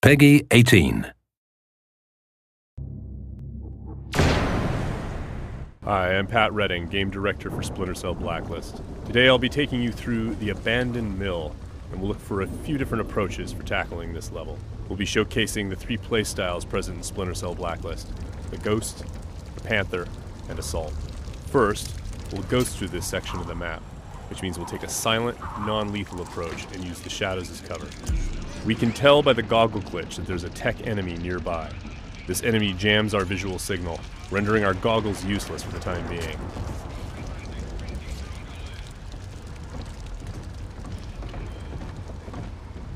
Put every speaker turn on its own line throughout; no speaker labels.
PEGI 18.
Hi, I'm Pat Redding, Game Director for Splinter Cell Blacklist. Today I'll be taking you through the Abandoned Mill, and we'll look for a few different approaches for tackling this level. We'll be showcasing the three playstyles present in Splinter Cell Blacklist, the Ghost, the Panther, and Assault. First, we'll ghost through this section of the map, which means we'll take a silent, non-lethal approach and use the shadows as cover. We can tell by the goggle glitch that there's a tech enemy nearby. This enemy jams our visual signal, rendering our goggles useless for the time being.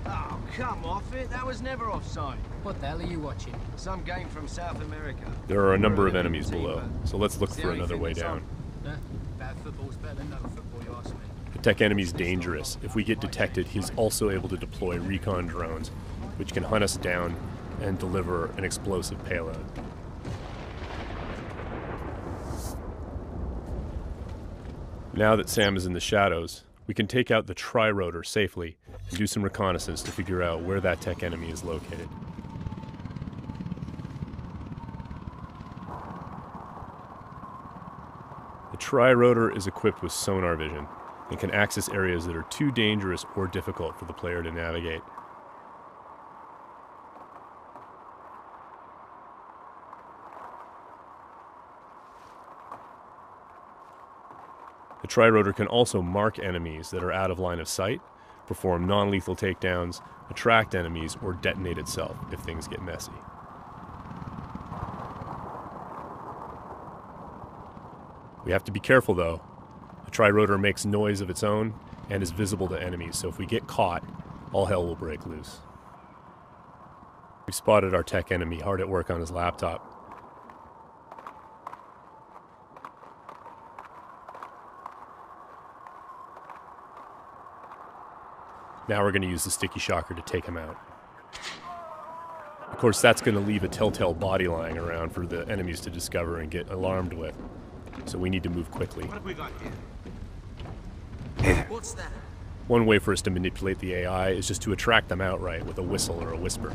Oh, come off it. That was never offside.
What the hell are you watching?
Some game from South America.
There are a number of enemies below, so let's look for another way down.
Huh? Bad football's better than no football, you ask me.
Tech enemy's dangerous. If we get detected, he's also able to deploy recon drones, which can hunt us down and deliver an explosive payload. Now that Sam is in the shadows, we can take out the tri-rotor safely and do some reconnaissance to figure out where that tech enemy is located. The tri-rotor is equipped with sonar vision and can access areas that are too dangerous or difficult for the player to navigate. The tri-rotor can also mark enemies that are out of line of sight, perform non-lethal takedowns, attract enemies, or detonate itself if things get messy. We have to be careful though. Tri-rotor makes noise of its own and is visible to enemies, so if we get caught, all hell will break loose. We spotted our tech enemy hard at work on his laptop. Now we're going to use the sticky shocker to take him out. Of course, that's going to leave a telltale body lying around for the enemies to discover and get alarmed with. So we need to move quickly.
What have we got here? What's that?
One way for us to manipulate the AI is just to attract them outright with a whistle or a whisper.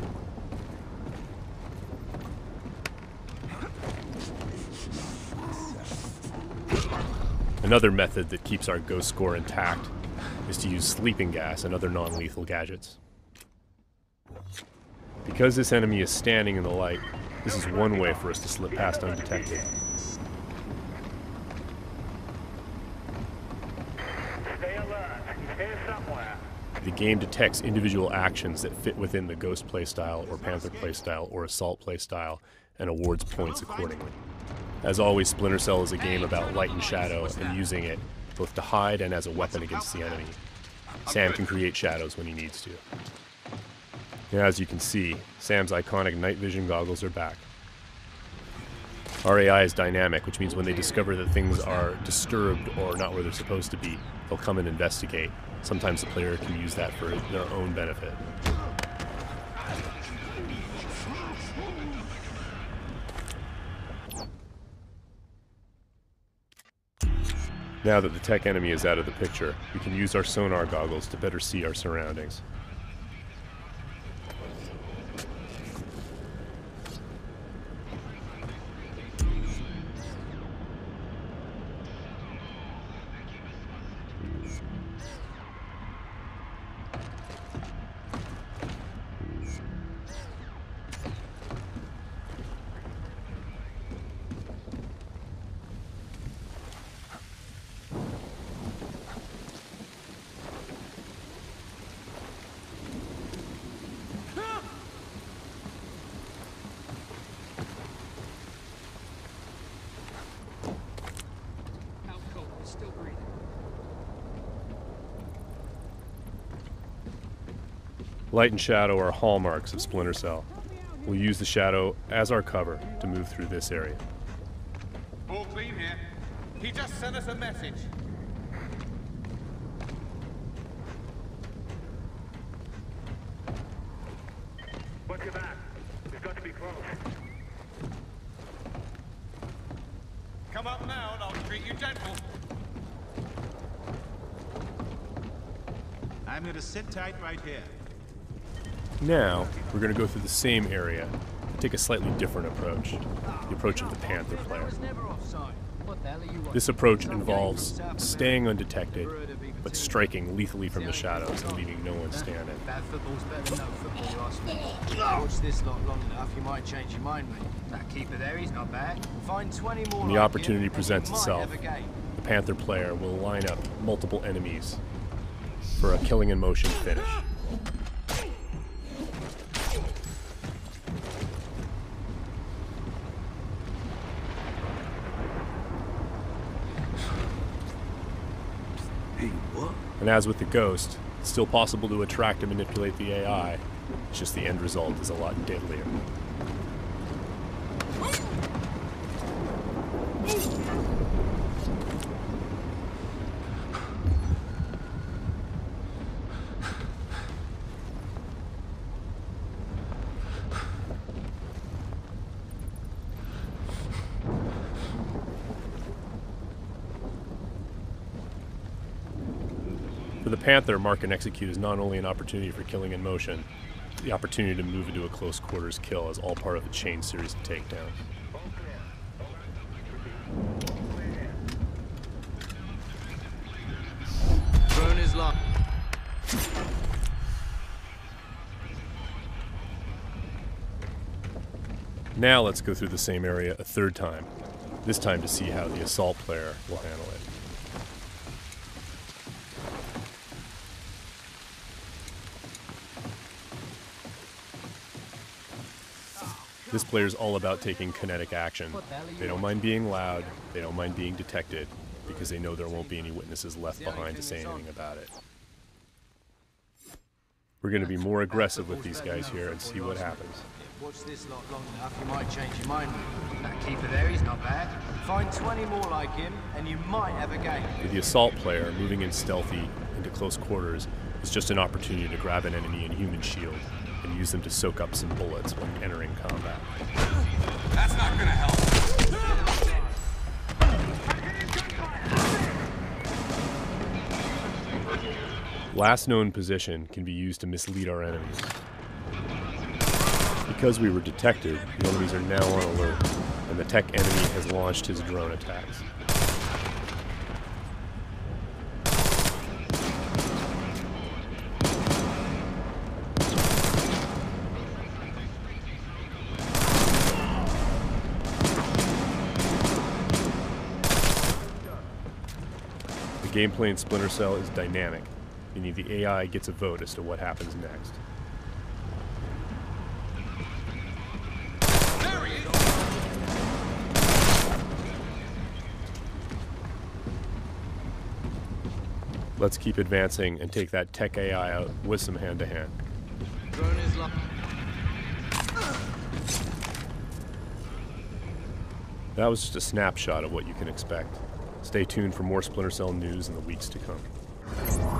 Another method that keeps our ghost score intact is to use sleeping gas and other non lethal gadgets. Because this enemy is standing in the light, this is one way for us to slip past undetected.
Stay alert. He's here somewhere.
The game detects individual actions that fit within the Ghost playstyle or Panther playstyle or Assault playstyle and awards points accordingly. As always, Splinter Cell is a game about light and shadow and using it both to hide and as a weapon against the enemy. Sam can create shadows when he needs to. Now, as you can see, Sam's iconic night vision goggles are back. Our AI is dynamic, which means when they discover that things are disturbed or not where they're supposed to be, they'll come and investigate. Sometimes the player can use that for their own benefit. Now that the tech enemy is out of the picture, we can use our sonar goggles to better see our surroundings.
Out cold, still breathing.
Light and shadow are hallmarks of Splinter Cell. We'll use the shadow as our cover to move through this area.
All clean here. He just sent us a message.
What's your back? We've got to be close.
Come up now and I'll treat you gentle.
I'm gonna sit tight right here.
Now, we're going to go through the same area, but take a slightly different approach the approach of the Panther player.
was never offside. What the hell are you watching?
This approach involves staying undetected, but striking lethally from the shadows and leaving no one standing.
Bad football's better than no football, you. Watch this lot long enough, you might change your mind, mate. That keeper there, he's not bad. Find 20 more
When the opportunity presents itself,
have a game.
the Panther player will line up multiple enemies for a killing in motion finish. And as with the Ghost, it's still possible to attract and manipulate the AI. It's just the end result is a lot deadlier. Panther, mark and execute is not only an opportunity for killing in motion, the opportunity to move into a close quarters kill is all part of a chain series of takedowns.
His luck.
Now let's go through the same area a third time, this time to see how the assault player will handle it. This player is all about taking kinetic action. They don't mind being loud, they don't mind being detected, because they know there won't be any witnesses left behind to say anything about it. We're going to be more aggressive with these guys here and see what happens.
Watch this lot long enough, you might change your mind. That keeper there, he's not bad. Find 20 more like him, and you might have a game.
For the assault player, moving in stealthy into close quarters is just an opportunity to grab an enemy in human shield and use them to soak up some bullets when entering combat.
That's not gonna help.
Last known position can be used to mislead our enemies. Because we were detected, the enemies are now on alert, and the tech enemy has launched his drone attacks. The gameplay in Splinter Cell is dynamic, meaning the AI gets a vote as to what happens next. Let's keep advancing and take that tech AI out with some hand to hand. That was just a snapshot of what you can expect. Stay tuned for more Splinter Cell news in the weeks to come.